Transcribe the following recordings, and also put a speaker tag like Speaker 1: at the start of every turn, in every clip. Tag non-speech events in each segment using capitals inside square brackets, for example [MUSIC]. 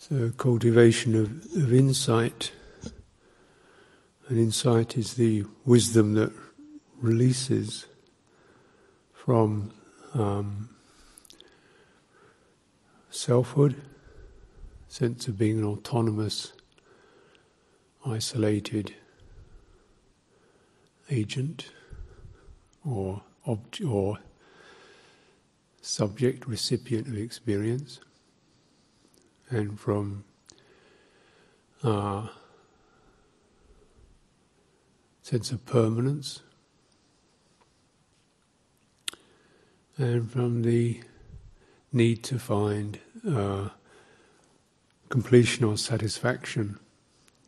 Speaker 1: So, cultivation of, of insight. And insight is the wisdom that releases from um, selfhood, sense of being an autonomous, isolated agent or object or subject recipient of experience and from uh, sense of permanence, and from the need to find uh, completion or satisfaction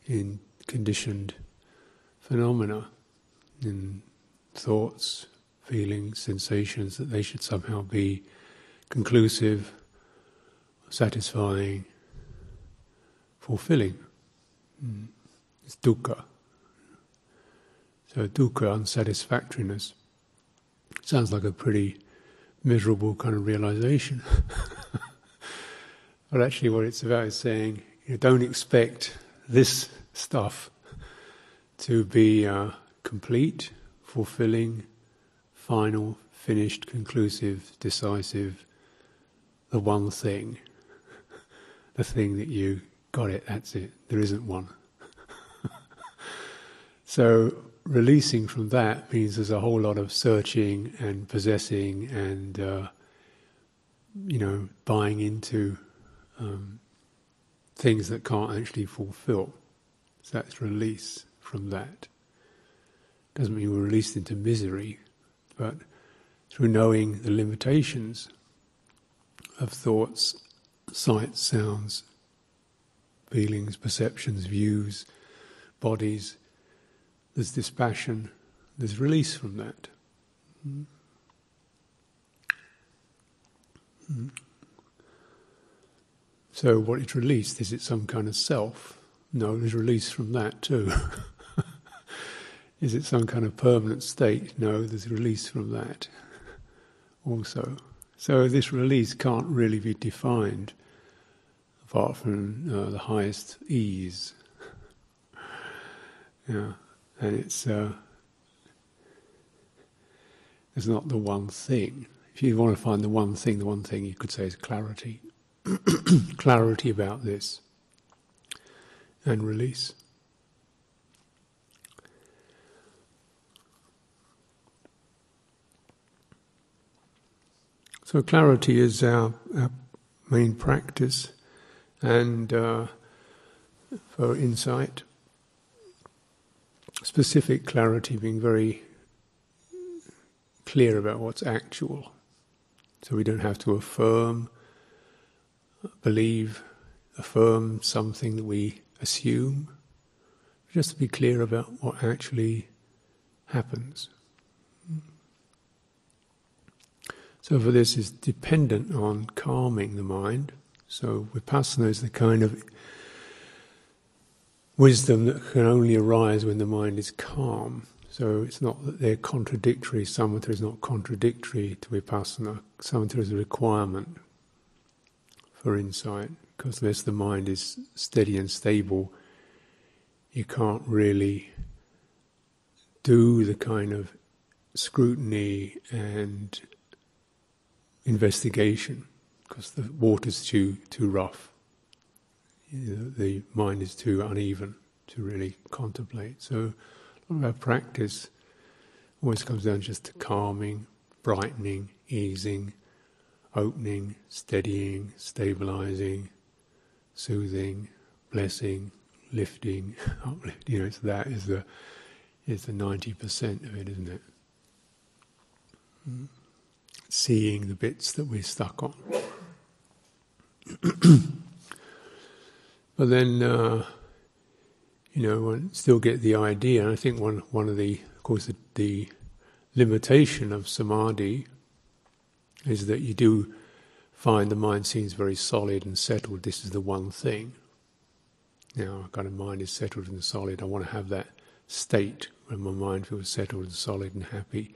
Speaker 1: in conditioned phenomena, in thoughts, feelings, sensations, that they should somehow be conclusive, satisfying, fulfilling. Mm. It's dukkha. So dukkha, unsatisfactoriness, sounds like a pretty miserable kind of realization. [LAUGHS] but actually, what it's about is saying, you know, don't expect this stuff to be uh, complete, fulfilling, final, finished, conclusive, decisive, the one thing, [LAUGHS] the thing that you got it, that's it, there isn't one. [LAUGHS] so, releasing from that means there's a whole lot of searching and possessing and, uh, you know, buying into um, things that can't actually fulfill. So that's release from that. Doesn't mean we're released into misery, but through knowing the limitations of thoughts, sights, sounds, feelings, perceptions, views, bodies, there's dispassion, there's release from that. So, what is released? Is it some kind of self? No, there's release from that too. [LAUGHS] is it some kind of permanent state? No, there's release from that also. So, this release can't really be defined apart from uh, the highest ease. [LAUGHS] yeah and it's uh, it's not the one thing. If you want to find the one thing, the one thing you could say is clarity, [COUGHS] clarity about this, and release. So clarity is our, our main practice, and uh, for insight specific clarity, being very clear about what's actual. So we don't have to affirm, believe, affirm something that we assume. Just to be clear about what actually happens. So for this is dependent on calming the mind. So vipassana is the kind of wisdom that can only arise when the mind is calm. So it's not that they're contradictory. Samatha is not contradictory to vipassana. Samatha is a requirement for insight, because unless the mind is steady and stable, you can't really do the kind of scrutiny and investigation, because the water's too too rough the mind is too uneven to really contemplate. So a lot of our practice always comes down just to calming, brightening, easing, opening, steadying, stabilizing, soothing, blessing, lifting, [LAUGHS] uplifting. You know, so that is the is the ninety percent of it, isn't it? Mm. Seeing the bits that we're stuck on. [CLEARS THROAT] But then, uh, you know, one still get the idea. And I think one one of the, of course, the, the limitation of samadhi is that you do find the mind seems very solid and settled. This is the one thing. Now, kind of mind is settled and solid. I want to have that state where my mind feels settled and solid and happy.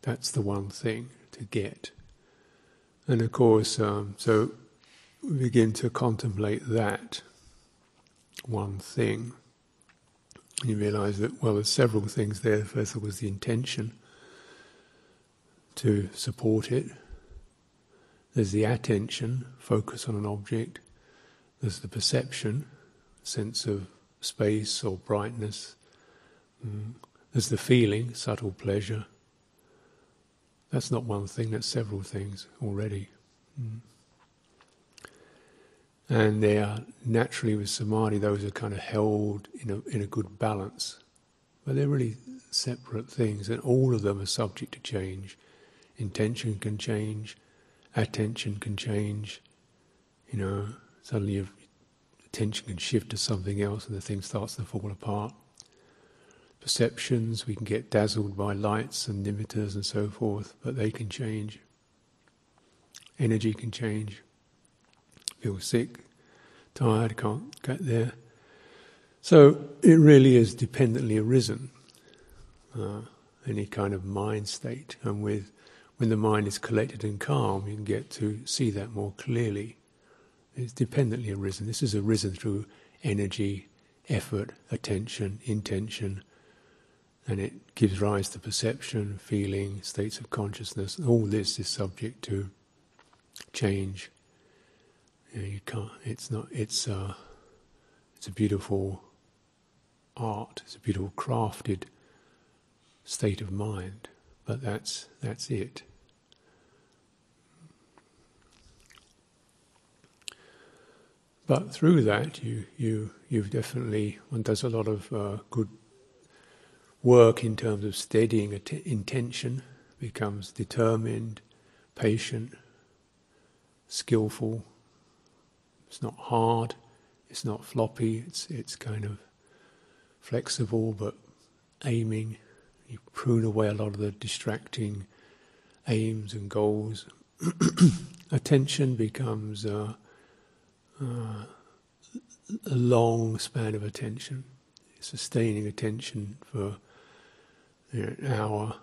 Speaker 1: That's the one thing to get. And of course, um, so we begin to contemplate that one thing, you realize that, well, there's several things there. First of all, was the intention to support it. There's the attention, focus on an object. There's the perception, sense of space or brightness. Mm. There's the feeling, subtle pleasure. That's not one thing, that's several things already. Mm. And they are naturally with samadhi, those are kind of held in a, in a good balance. But they're really separate things, and all of them are subject to change. Intention can change, attention can change. You know, suddenly your attention can shift to something else and the thing starts to fall apart. Perceptions, we can get dazzled by lights and nimittas and so forth, but they can change. Energy can change. Feel sick, tired, can't get there. So it really is dependently arisen, uh, any kind of mind state. And with when the mind is collected and calm, you can get to see that more clearly. It's dependently arisen. This is arisen through energy, effort, attention, intention, and it gives rise to perception, feeling, states of consciousness. All this is subject to change. You, know, you can't. It's not. It's a. Uh, it's a beautiful art. It's a beautiful crafted state of mind. But that's that's it. But through that, you you you've definitely one does a lot of uh, good work in terms of steadying att- intention, becomes determined, patient, skillful. It's not hard. It's not floppy. It's it's kind of flexible, but aiming. You prune away a lot of the distracting aims and goals. [CLEARS THROAT] Attention becomes uh, uh, a long span of attention, sustaining attention for hour,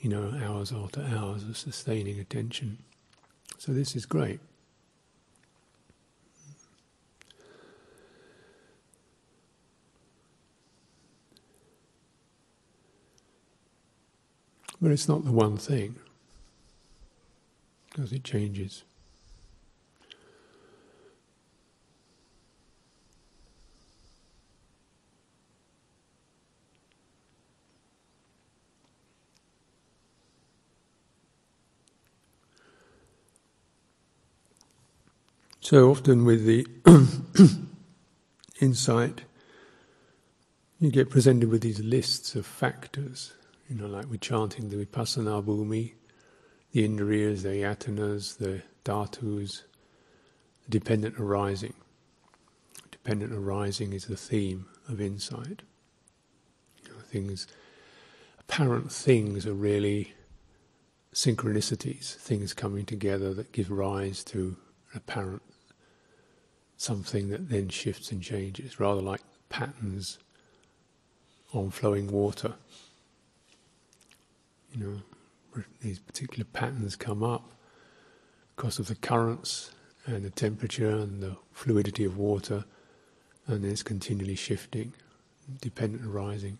Speaker 1: you know, hours after hours of sustaining attention. So this is great. But it's not the one thing, because it changes. So often with the [CLEARS THROAT] insight, you get presented with these lists of factors you know, like we're chanting the Vipassana Bhumi, the Indriyas, the Ayatanas, the Dhatus, the dependent arising. Dependent arising is the theme of insight. You know, things, apparent things are really synchronicities, things coming together that give rise to apparent something that then shifts and changes, rather like patterns on flowing water you know, these particular patterns come up because of the currents and the temperature and the fluidity of water, and it's continually shifting, dependent arising.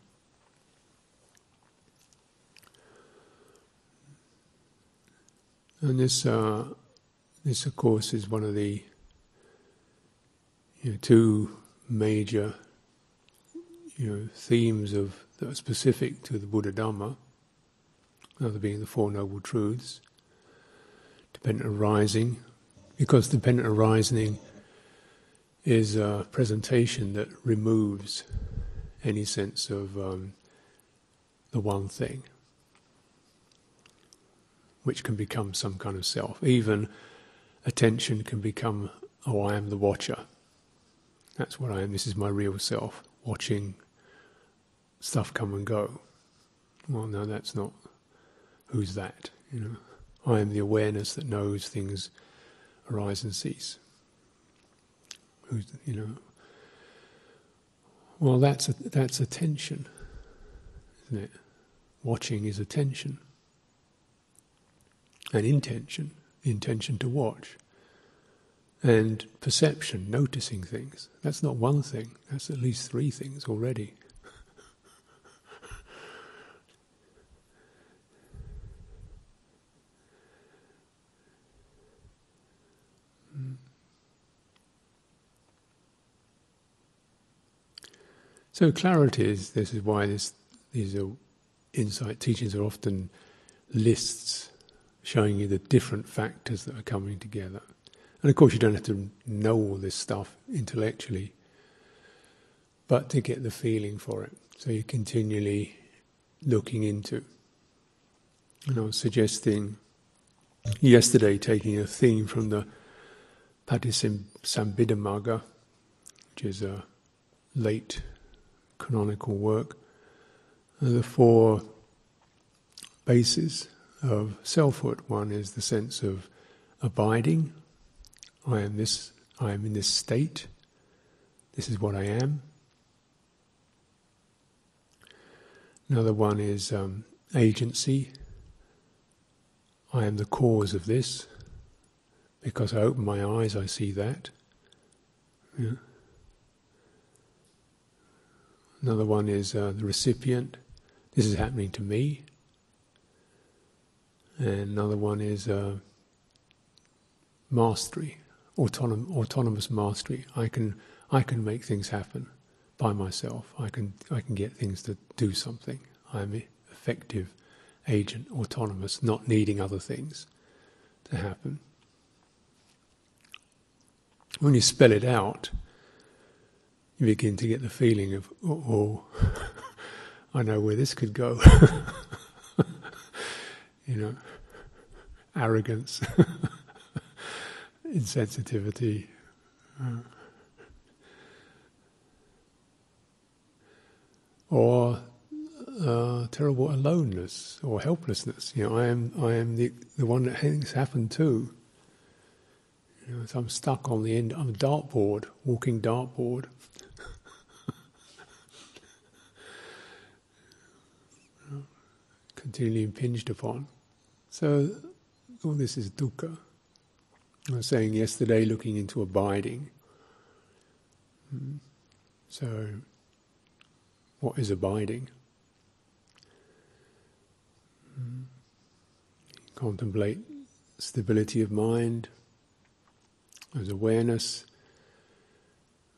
Speaker 1: And this, uh, this of course, is one of the you know, two major you know, themes of that are specific to the Buddha Dhamma another being the Four Noble Truths, dependent arising, because dependent arising is a presentation that removes any sense of um, the one thing, which can become some kind of self. Even attention can become, oh, I am the watcher. That's what I am. This is my real self, watching stuff come and go. Well, no, that's not who's that? You know, I am the awareness that knows things arise and cease. Who's you know? Well, that's a, that's attention, isn't it? Watching is attention, and intention, the intention to watch. And perception, noticing things. That's not one thing, that's at least three things already. So clarity is this is why this, these are insight teachings are often lists showing you the different factors that are coming together. And of course, you don't have to know all this stuff intellectually, but to get the feeling for it. So you're continually looking into. And I was suggesting yesterday taking a theme from the Patisambhidamagga, which is a late canonical work, the four bases of selfhood. One is the sense of abiding. I am this. I am in this state. This is what I am. Another one is um, agency. I am the cause of this. Because I open my eyes, I see that. Yeah. Another one is uh, the recipient. This is happening to me. And another one is uh, mastery, autonom- autonomous mastery. I can I can make things happen by myself. I can I can get things to do something. I'm effective agent, autonomous, not needing other things to happen. When you spell it out, you begin to get the feeling of, oh, [LAUGHS] I know where this could go. [LAUGHS] you know, arrogance, [LAUGHS] insensitivity. Uh, or uh, terrible aloneness or helplessness. You know, I am I am the the one that things happen to. You know, so I'm stuck on the end. I'm a dartboard, walking dartboard. [LAUGHS] continually impinged upon. So, all this is dukkha. I was saying yesterday, looking into abiding. Hmm. So, what is abiding? Hmm. Contemplate stability of mind, there's awareness,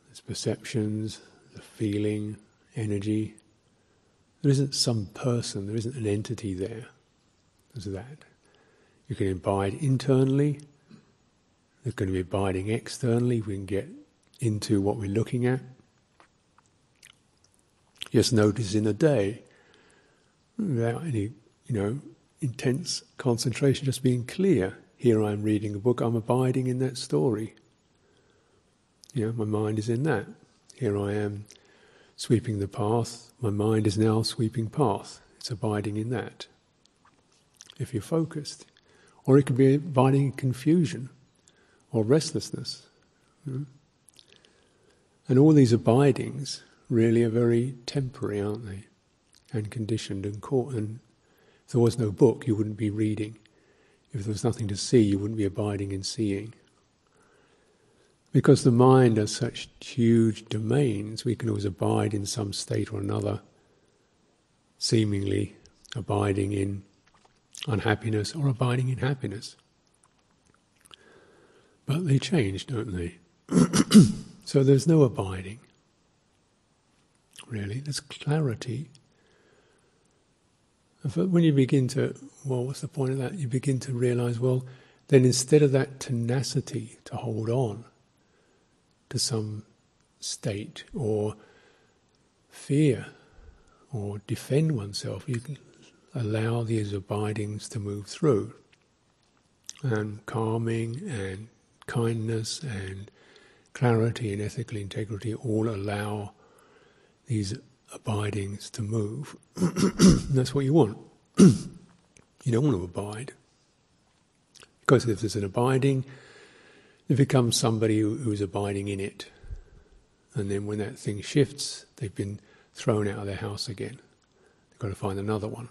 Speaker 1: there's perceptions, the feeling, energy. There isn't some person, there isn't an entity there. There's that. You can abide internally, there's going to be abiding externally. We can get into what we're looking at. Just notice in a day, without any, you know, intense concentration, just being clear. Here I am reading a book, I'm abiding in that story. You know, my mind is in that. Here I am sweeping the path, my mind is now sweeping path. It's abiding in that. If you're focused. Or it could be abiding in confusion or restlessness. Hmm? And all these abidings really are very temporary, aren't they? And conditioned and caught. And if there was no book, you wouldn't be reading. If there was nothing to see, you wouldn't be abiding in seeing. Because the mind has such huge domains, we can always abide in some state or another, seemingly abiding in unhappiness or abiding in happiness. But they change, don't they? [CLEARS THROAT] so there's no abiding, really. There's clarity. And when you begin to, well, what's the point of that? You begin to realize, well, then instead of that tenacity to hold on, to some state or fear or defend oneself, you can allow these abidings to move through. And calming and kindness and clarity and ethical integrity all allow these abidings to move. [CLEARS THROAT] That's what you want. [CLEARS THROAT] you don't want to abide. Because if there's an abiding, it becomes somebody who's abiding in it. And then when that thing shifts, they've been thrown out of their house again. They've got to find another one.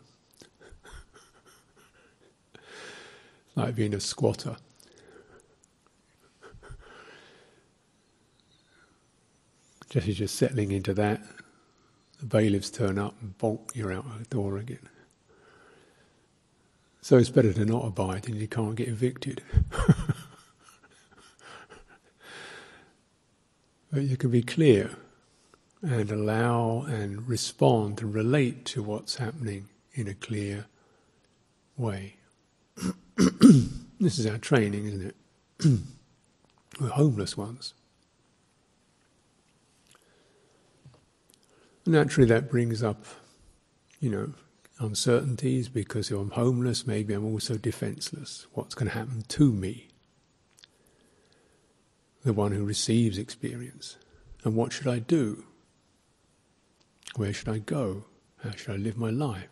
Speaker 1: [LAUGHS] like being a squatter. Just as you're settling into that, the bailiffs turn up and bonk, you're out of the door again. So it's better to not abide and you can't get evicted. [LAUGHS] but you can be clear and allow and respond and relate to what's happening in a clear way. [CLEARS THROAT] this is our training, isn't it? [CLEARS THROAT] We're homeless ones. Naturally, that brings up, you know, uncertainties because if I'm homeless, maybe I'm also defenseless. What's going to happen to me? The one who receives experience. And what should I do? Where should I go? How should I live my life?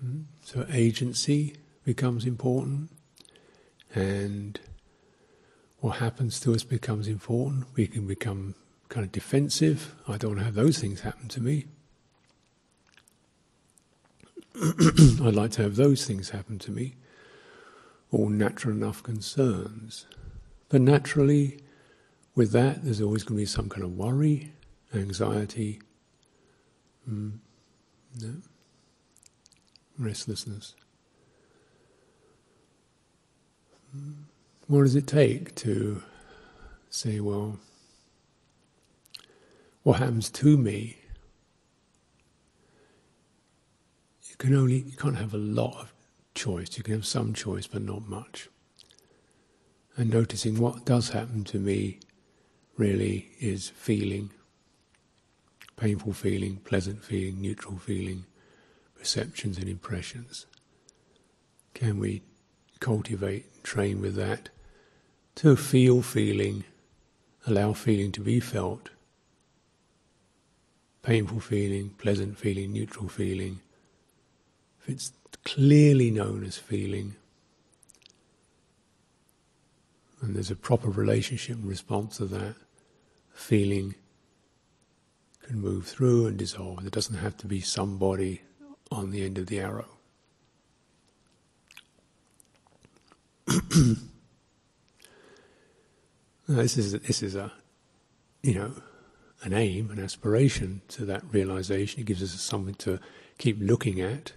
Speaker 1: Hmm? So, agency becomes important, and what happens to us becomes important. We can become kind of defensive. I don't want to have those things happen to me. [CLEARS THROAT] I'd like to have those things happen to me. All natural enough concerns. But naturally, with that, there's always going to be some kind of worry, anxiety, mm, restlessness. Mm. What does it take to say, well, what happens to me, you can only you can't have a lot of choice. You can have some choice, but not much. And noticing what does happen to me really is feeling, painful feeling, pleasant feeling, neutral feeling, perceptions and impressions. Can we cultivate, and train with that to feel feeling, allow feeling to be felt, painful feeling, pleasant feeling, neutral feeling, if it's clearly known as feeling, and there's a proper relationship and response to that, feeling can move through and dissolve. There doesn't have to be somebody on the end of the arrow. [CLEARS THROAT] this is this is a you know an aim, an aspiration to that realization. It gives us something to keep looking at.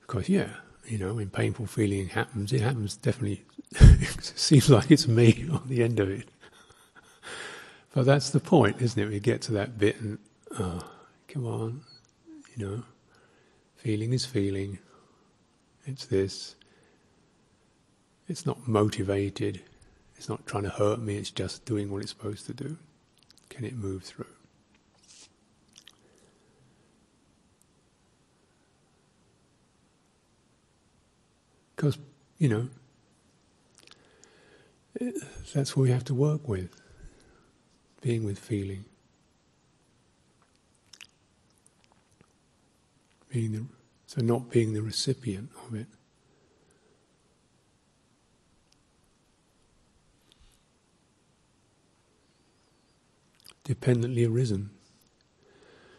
Speaker 1: Because, yeah, you know, when painful feeling happens, it happens definitely, [LAUGHS] it seems like it's me [LAUGHS] on the end of it. but that's the point, isn't it? We get to that bit and, oh, come on, you know, feeling is feeling. It's this. It's not motivated. It's not trying to hurt me. It's just doing what it's supposed to do can it move through? Because, you know, that's what we have to work with being with feeling. Being the, so, not being the recipient of it. Dependently arisen.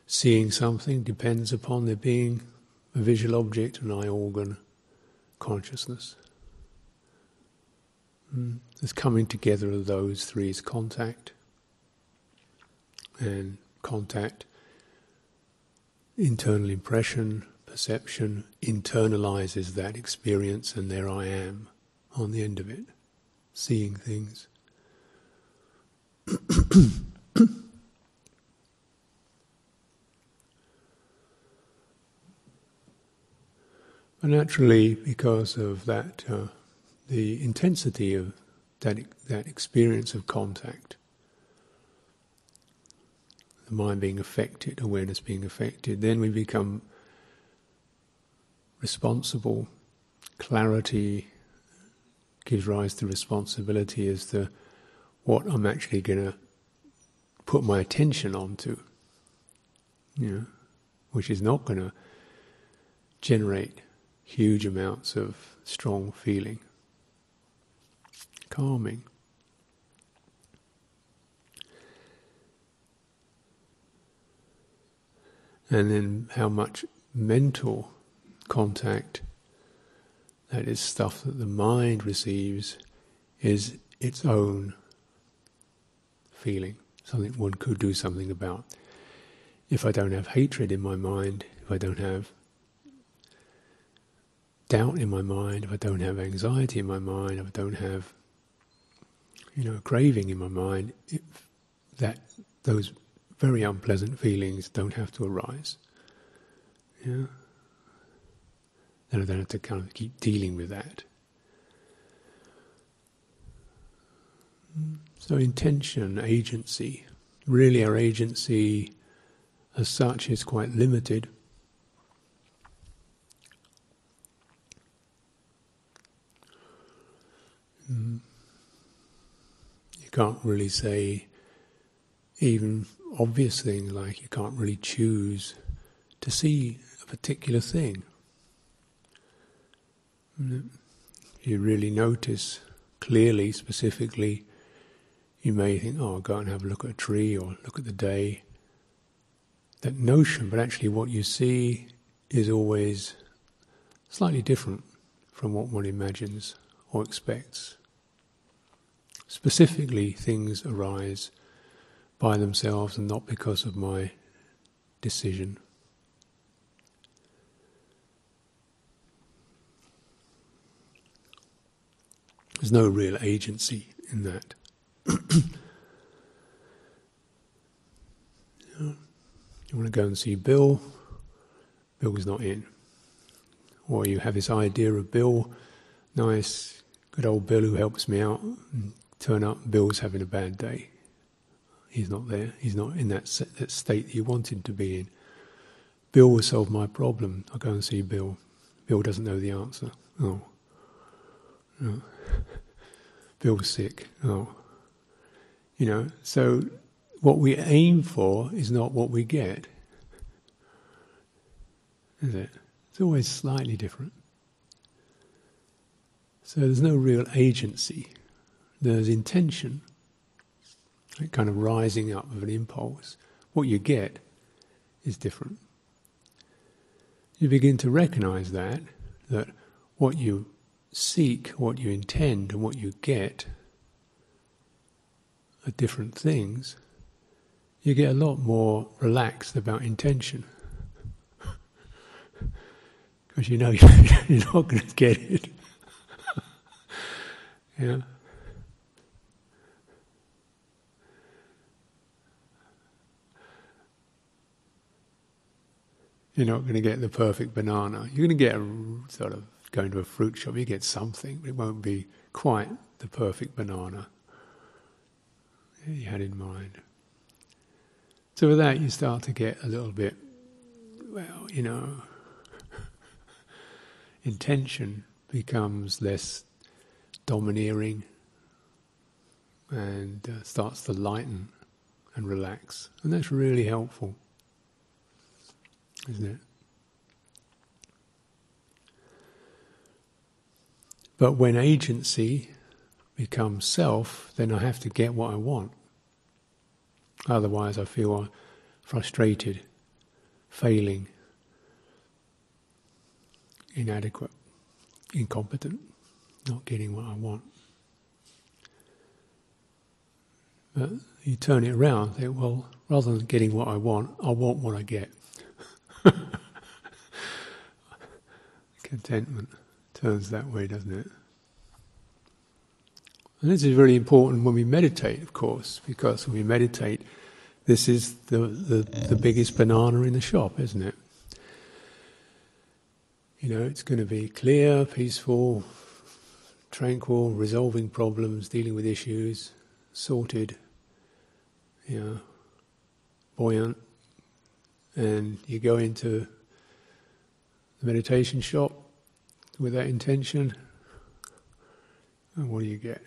Speaker 1: Seeing something depends upon there being a visual object, an eye organ, consciousness. Mm. There's coming together of those three is contact. And contact, internal impression, perception, internalizes that experience, and there I am on the end of it, seeing things. [CLEARS THROAT] [CLEARS THROAT] but naturally, because of that, uh, the intensity of that that experience of contact, the mind being affected, awareness being affected, then we become responsible. Clarity gives rise to responsibility as to what I'm actually going to put my attention onto, you know, which is not going to generate huge amounts of strong feeling, calming. And then how much mental contact, that is stuff that the mind receives, is its own feeling something one could do something about. If I don't have hatred in my mind, if I don't have doubt in my mind, if I don't have anxiety in my mind, if I don't have, you know, a craving in my mind, that those very unpleasant feelings don't have to arise. Yeah. Then I don't have to kind of keep dealing with that. Hmm. So intention, agency. Really our agency as such is quite limited. Mm. You can't really say even obvious things like you can't really choose to see a particular thing. Mm. You really notice clearly, specifically, you may think, oh, I'll go and have a look at a tree or look at the day. That notion, but actually what you see is always slightly different from what one imagines or expects. Specifically, things arise by themselves and not because of my decision. There's no real agency in that. You want to go and see Bill, Bill Bill's not in. Or you have this idea of Bill, nice, good old Bill who helps me out, turn up, Bill's having a bad day. He's not there. He's not in that, that state that you want him to be in. Bill will solve my problem. I'll go and see Bill. Bill doesn't know the answer. Oh. oh. [LAUGHS] Bill's sick. Oh. You know, so what we aim for is not what we get. Is it? It's always slightly different. So there's no real agency. There's intention, like kind of rising up of an impulse. What you get is different. You begin to recognize that, that what you seek, what you intend, and what you get different things, you get a lot more relaxed about intention. [LAUGHS] Because you know [LAUGHS] you're not going to get it. [LAUGHS] yeah. You're not going to get the perfect banana. You're going to get a sort of going to a fruit shop, you get something, but it won't be quite the perfect banana you had in mind. So with that, you start to get a little bit, well, you know, [LAUGHS] intention becomes less domineering and uh, starts to lighten and relax. And that's really helpful, isn't it? But when agency becomes self, then I have to get what I want. Otherwise, I feel frustrated, failing, inadequate, incompetent, not getting what I want. But you turn it around, think, well, rather than getting what I want, I want what I get. [LAUGHS] Contentment turns that way, doesn't it? And this is really important when we meditate, of course, because when we meditate, this is the, the, the biggest banana in the shop, isn't it? You know, it's going to be clear, peaceful, tranquil, resolving problems, dealing with issues, sorted, you know, buoyant. And you go into the meditation shop with that intention, and what do you get?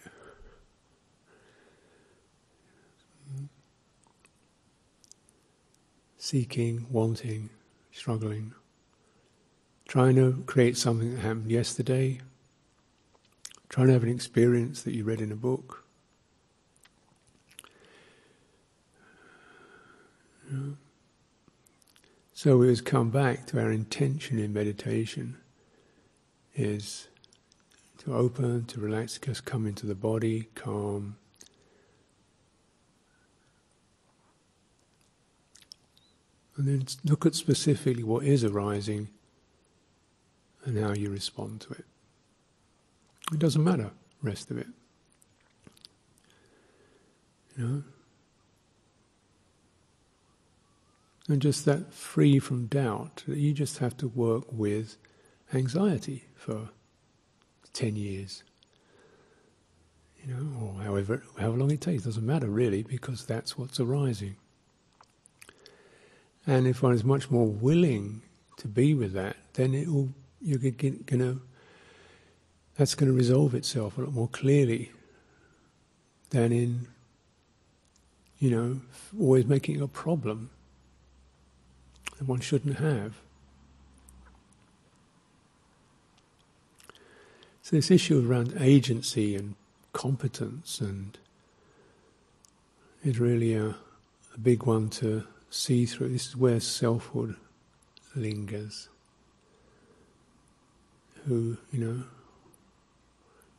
Speaker 1: Seeking, wanting, struggling, trying to create something that happened yesterday, trying to have an experience that you read in a book. So we always come back to our intention in meditation is to open, to relax, just come into the body, calm, And then look at specifically what is arising and how you respond to it. It doesn't matter, rest of it. You know? And just that free from doubt, that you just have to work with anxiety for 10 years. You know, or however, however long it takes, doesn't matter really, because that's what's arising. And if one is much more willing to be with that, then it will, you're going to, that's going to resolve itself a lot more clearly than in, you know, always making a problem that one shouldn't have. So this issue around agency and competence and is really a, a big one to see through. This is where selfhood lingers. Who, you know,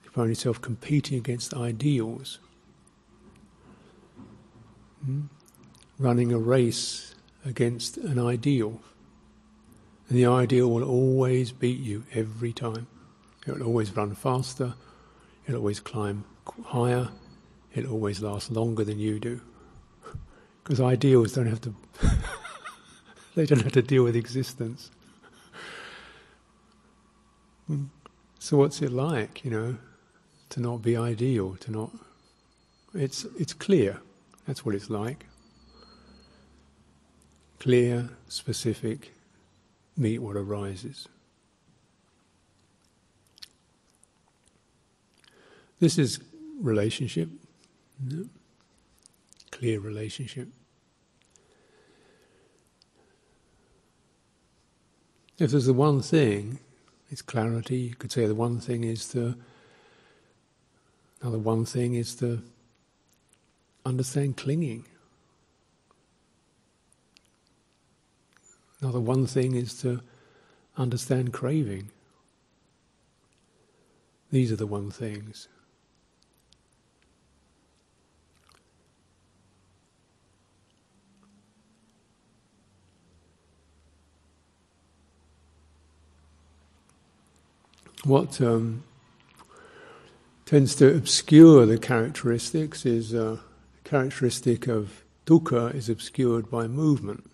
Speaker 1: you find yourself competing against ideals, hmm? running a race against an ideal. And the ideal will always beat you every time. It will always run faster, it'll always climb higher, it'll always last longer than you do. Because ideals don't have to, [LAUGHS] they don't have to deal with existence. So what's it like, you know, to not be ideal, to not, it's, it's clear, that's what it's like clear, specific, meet what arises. This is relationship, clear relationship. If there's the one thing, it's clarity. You could say the one thing is the. Another one thing is to understand clinging. Now, the one thing is to understand craving. These are the one things. What um, tends to obscure the characteristics is uh, characteristic of dukkha is obscured by movement.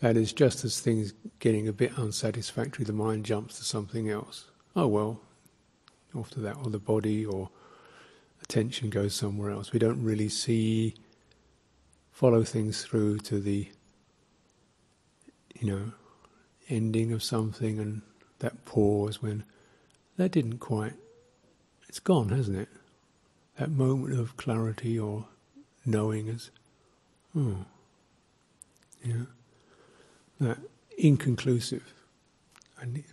Speaker 1: That is, just as things getting a bit unsatisfactory, the mind jumps to something else. Oh well, after that, or the body or attention goes somewhere else. We don't really see, follow things through to the, you know, ending of something and that pause when that didn't quite, it's gone, hasn't it? That moment of clarity or knowing is, oh, yeah that inconclusive. And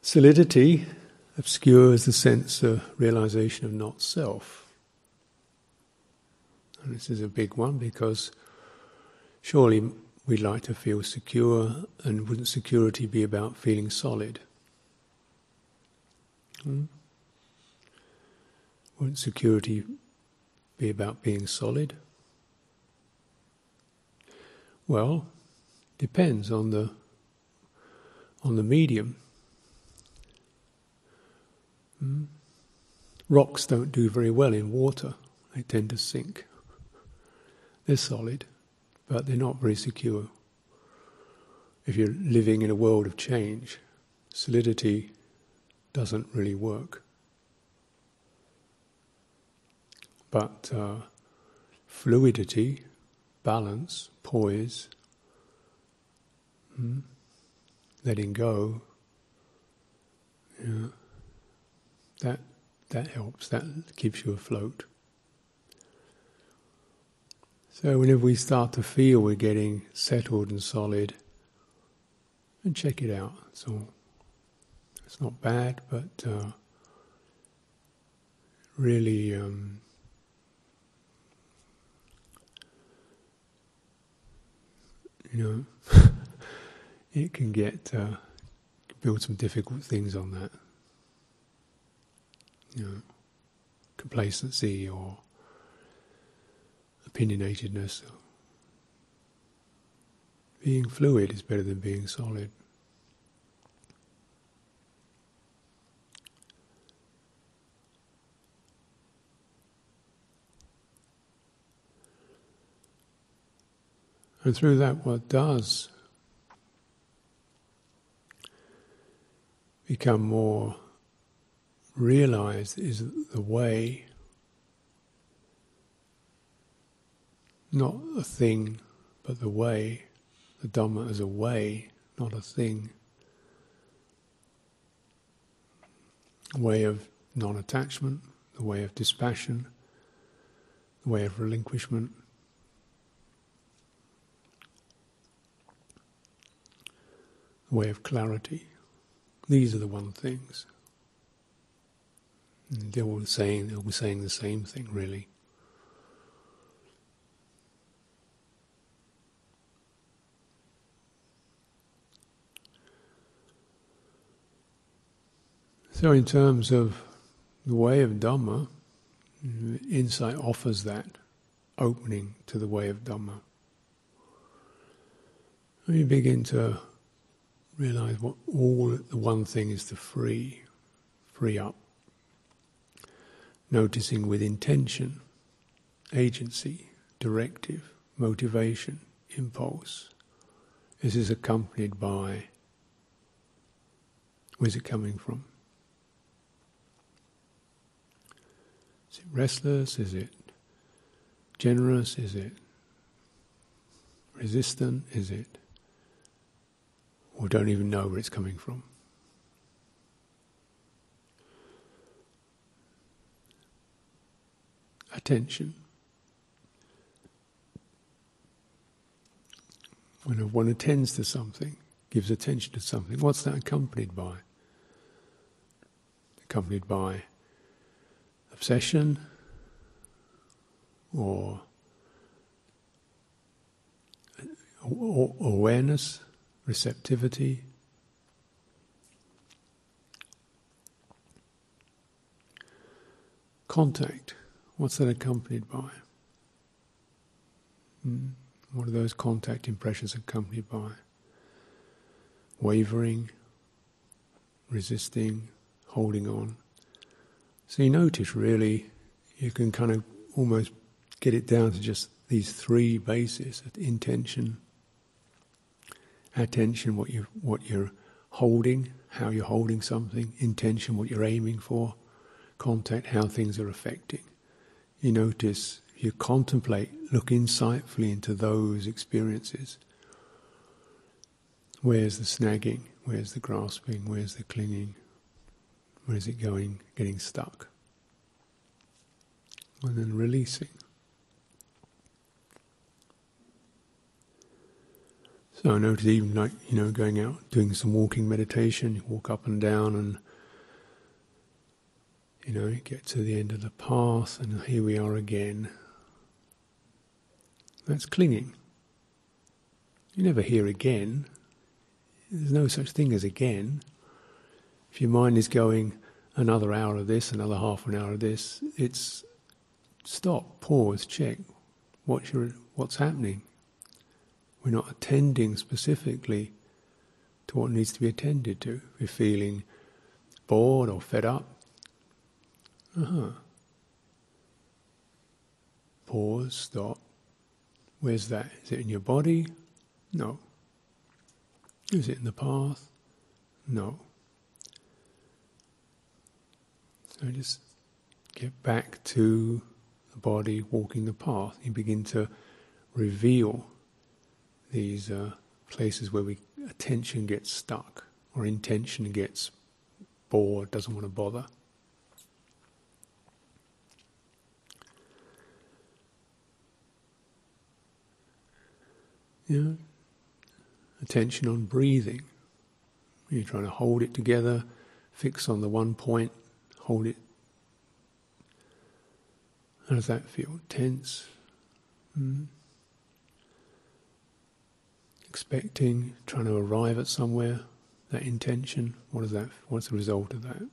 Speaker 1: solidity obscures the sense of realization of not self. And this is a big one because surely we'd like to feel secure, and wouldn't security be about feeling solid? Hmm? Wouldn't security be about being solid? Well, depends on the on the medium. Mm. Rocks don't do very well in water; they tend to sink. They're solid, but they're not very secure. If you're living in a world of change, solidity doesn't really work. But uh, fluidity, balance, poise, hmm, letting go, yeah, that that helps. That keeps you afloat. So whenever we start to feel we're getting settled and solid, and check it out. So it's not bad, but uh, really. Um, you know, [LAUGHS] it can get uh, build some difficult things on that. You know, complacency or opinionatedness. Being fluid is better than being solid. And through that, what does become more realized is the way, not a thing, but the way, the Dhamma as a way, not a thing. Way of non attachment, the way of dispassion, the way of relinquishment. The Way of clarity. These are the one things. And they're all saying they're all saying the same thing really. So, in terms of the way of Dhamma, insight offers that opening to the way of Dhamma. We begin to realize what all the one thing is to free, free up. Noticing with intention, agency, directive, motivation, impulse. This is accompanied by where's it coming from? Is it restless? Is it generous? Is it resistant? Is it or don't even know where it's coming from. Attention. When one attends to something, gives attention to something, what's that accompanied by? Accompanied by obsession or awareness receptivity. Contact, what's that accompanied by? Hmm? What are those contact impressions accompanied by? Wavering, resisting, holding on. So you notice really, you can kind of almost get it down to just these three bases intention, attention, what you what you're holding, how you're holding something, intention, what you're aiming for, contact, how things are affecting. You notice, you contemplate, look insightfully into those experiences. Where's the snagging? Where's the grasping? Where's the clinging? Where's it going, getting stuck? And then releasing. So I notice even like, you know, going out, doing some walking meditation, you walk up and down and, you know, get to the end of the path and here we are again. That's clinging. You never hear again. There's no such thing as again. If your mind is going another hour of this, another half an hour of this, it's stop, pause, check. What's your, what's happening? We're not attending specifically to what needs to be attended to. We're feeling bored or fed up. Uh huh. Pause, stop. Where's that? Is it in your body? No. Is it in the path? No. So just get back to the body walking the path. You begin to reveal these uh, places where we attention gets stuck or intention gets bored, doesn't want to bother. Attention on breathing. You're trying to hold it together, fix on the one point, hold it. How does that feel? Tense? Mm expecting, trying to arrive at somewhere, that intention, what is that? What's the result of that?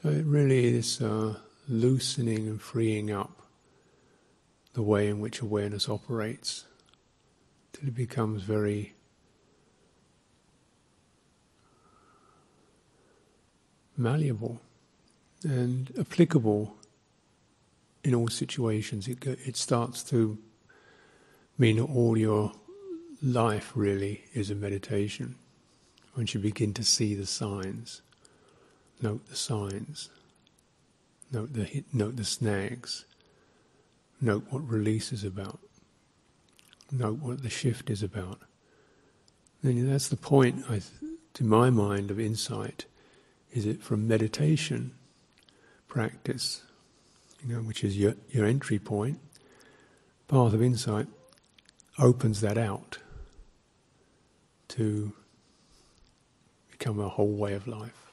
Speaker 1: So it really is uh, loosening and freeing up the way in which awareness operates till it becomes very malleable and applicable in all situations. It, it starts to mean all your life really is a meditation. Once you begin to see the signs, note the signs, note the note the snags, note what release is about, note what the shift is about. Then that's the point, I, to my mind, of insight. Is it from meditation practice, you know, which is your, your entry point, path of insight opens that out to become a whole way of life.